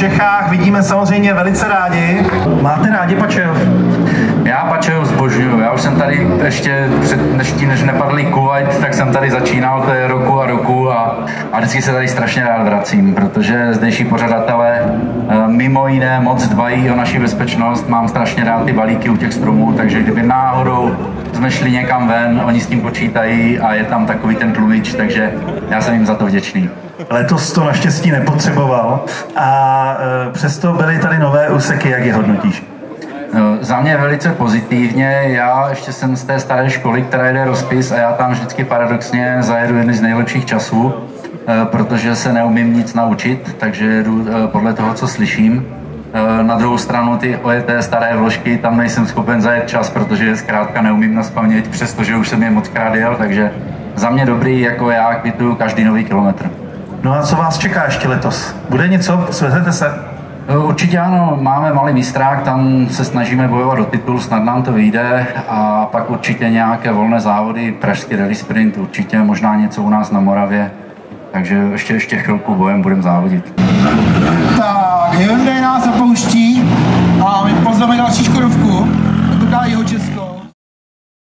Čechách vidíme samozřejmě velice rádi. Máte rádi Pačejov? Já Pačejov zbožňuju. Já už jsem tady ještě před než, než nepadlý Kuwait, tak jsem tady začínal, to je roku a roku a, a vždycky se tady strašně rád vracím, protože zdejší pořadatelé eh, mimo jiné moc dbají o naši bezpečnost. Mám strašně rád ty balíky u těch stromů, takže kdyby náhodou jsme šli někam ven, oni s tím počítají a je tam takový ten tlumič, takže já jsem jim za to vděčný. Letos to naštěstí nepotřeboval a e, přesto byly tady nové úseky, jak je hodnotíš? E, za mě velice pozitivně. Já ještě jsem z té staré školy, která jde rozpis a já tam vždycky paradoxně zajedu jedny z nejlepších časů, e, protože se neumím nic naučit, takže jedu podle toho, co slyším. Na druhou stranu ty ojeté staré vložky, tam nejsem schopen zajet čas, protože zkrátka neumím naspamět, přestože už jsem je moc krát jel, takže za mě dobrý, jako já kvituju každý nový kilometr. No a co vás čeká ještě letos? Bude něco? Svezete se? Eh, určitě ano, máme malý mistrák, tam se snažíme bojovat do titul, snad nám to vyjde a pak určitě nějaké volné závody, pražský rally sprint, určitě možná něco u nás na Moravě, takže ještě, ještě chvilku bojem budeme závodit. Tak, Hyundai nás opouští a my pozveme další Škodovku, to je Česko.